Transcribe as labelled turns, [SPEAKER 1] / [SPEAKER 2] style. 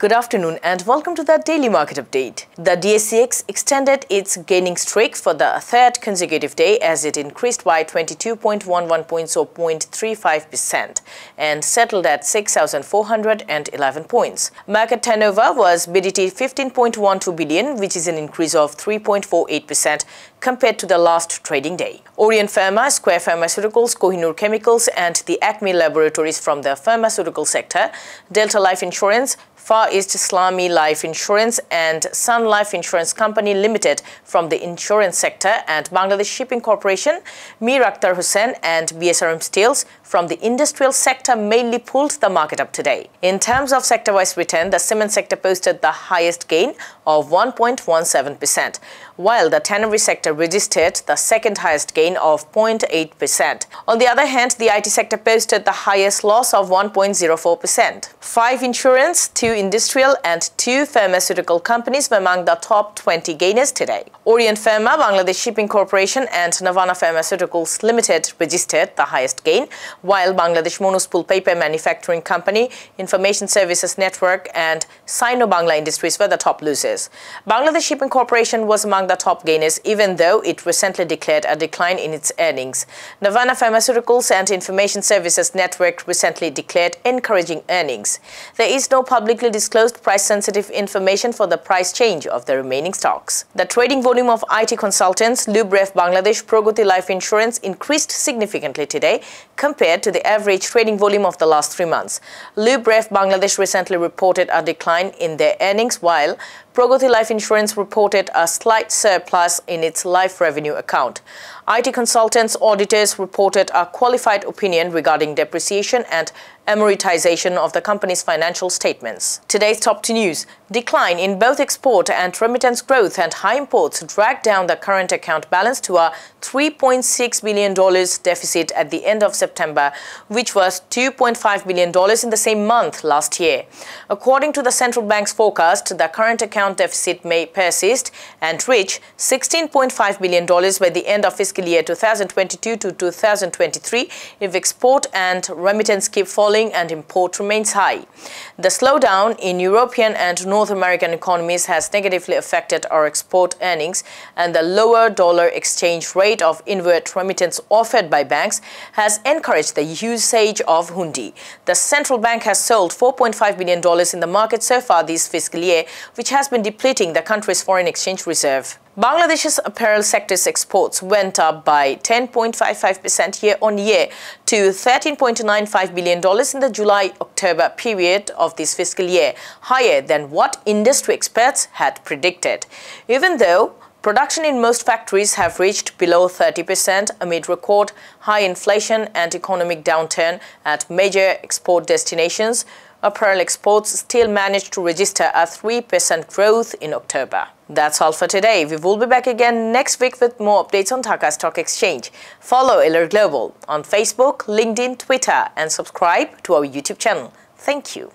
[SPEAKER 1] Good afternoon and welcome to the Daily Market Update. The DSEX extended its gaining streak for the third consecutive day as it increased by 22.11 points or 0.35% and settled at 6,411 points. Market turnover was BDT 15.12 billion, which is an increase of 3.48% compared to the last trading day. Orient Pharma, Square Pharmaceuticals, Kohinoor Chemicals and the Acme Laboratories from the pharmaceutical sector, Delta Life Insurance, Far East Islami Life Insurance and Sun Life Insurance Company Limited from the insurance sector and Bangladesh Shipping Corporation, Mir Akhter Hossain and BSRM Steels from the industrial sector mainly pulled the market up today. In terms of sector-wise return, the cement sector posted the highest gain of 1.17%, while the tannery sector registered the second highest gain of 0.8%. On the other hand, the IT sector posted the highest loss of 1.04%. Five insurance, two industrial and two pharmaceutical companies were among the top 20 gainers today. Orient Pharma, Bangladesh Shipping Corporation and Navana Pharmaceuticals Limited registered the highest gain, while Bangladesh Monospool Paper Manufacturing Company, Information Services Network and Sino-Bangla Industries were the top losers. Bangladesh Shipping Corporation was among the top gainers even though it recently declared a decline in its earnings. Navana Pharmaceuticals and Information Services Network recently declared encouraging earnings. There is no publicly disclosed price-sensitive information for the price change of the remaining stocks. The trading volume of IT consultants, Lubref Bangladesh Pragati Life Insurance increased significantly today compared to the average trading volume of the last three months. Lubref Bangladesh recently reported a decline in their earnings while Pragati Life Insurance reported a slight surplus in its life revenue account. IT consultants auditors reported a qualified opinion regarding depreciation and amortization of the company's financial statements. Today's top two news. Decline in both export and remittance growth and high imports dragged down the current account balance to a $3.6 billion deficit at the end of September, which was $2.5 billion in the same month last year. According to the central bank's forecast, the current account deficit may persist and reach $16.5 billion by the end of fiscal year 2022 to 2023 if export and remittance keep falling and import remains high. The slowdown in European and North American economies has negatively affected our export earnings and the lower dollar exchange rate of inward remittance offered by banks has encouraged the usage of hundi. The central bank has sold $4.5 billion in the market so far this fiscal year, which has been depleting the country's foreign exchange reserve. Bangladesh's apparel sector's exports went up by 10.55% year on year to $13.95 billion in the July-October period of this fiscal year, higher than what industry experts had predicted. Even though Production in most factories have reached below 30% amid record high inflation and economic downturn at major export destinations apparel exports still managed to register a 3% growth in October. That's all for today. We will be back again next week with more updates on Dhaka Stock Exchange. Follow LR Global on Facebook, LinkedIn, Twitter and subscribe to our YouTube channel. Thank you.